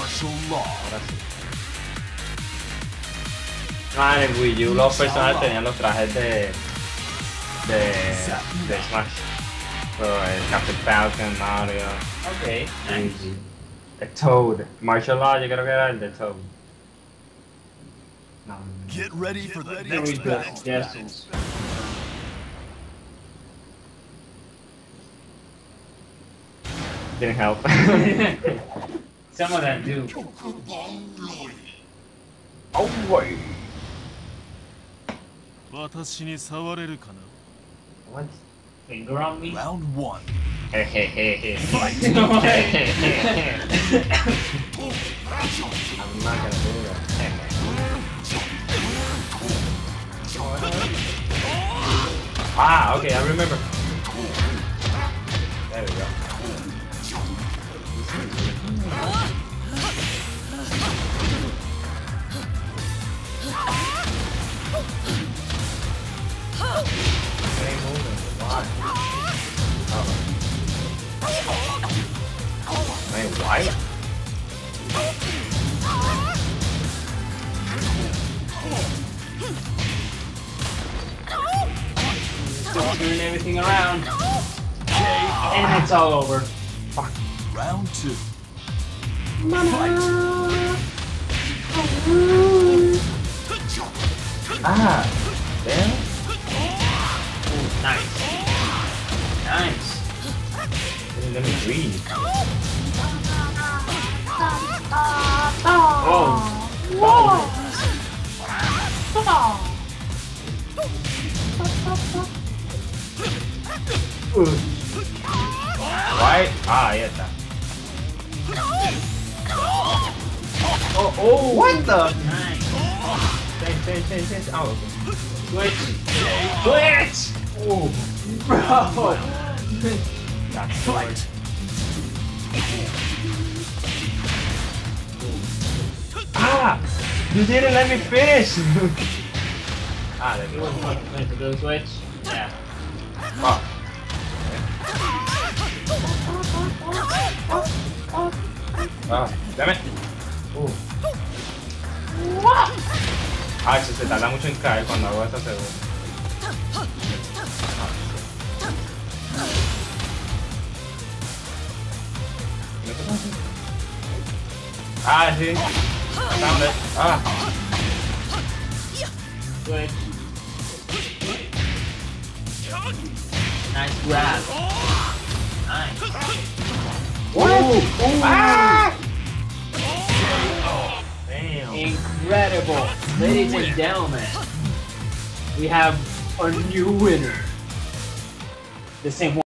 martial law. Ahora sí. Ah, en el Wii U los personajes tenían los trajes de. de. de Smash. El Captain Falcon, Mario, Ok, nice. El Toad. Martial Law, yo creo que era el de Toad. No. Get ready for the next battle. suggestions. Didn't help. Some of them do. oh boy. 私に触れるかな What? Finger on me. Round one. Hehehehe. I'm not gonna do that. ah, okay, I remember. There we go. Why? Just turn everything around. And it's all over. Round two. Ah, damn. Nice. Nice. Let me breathe. Right? Ah, ya está. Oh, oh, what the? Nice. Change, change, change, change. Oh, okay. Switch. Switch! Oh, Bro! that's Fight. Ah! You didn't let me finish! ah, there we go. want to do switch? Yeah. Fuck. Ah, damn it. Uh. Ah, eso se tarda mucho en caer cuando hago esta segunda. Ah, sí. Found it. Ah. Switch. Nice grab. Nice. Ooh. Ah! Damn. Incredible. Ladies and gentlemen, we have a new winner. The same one.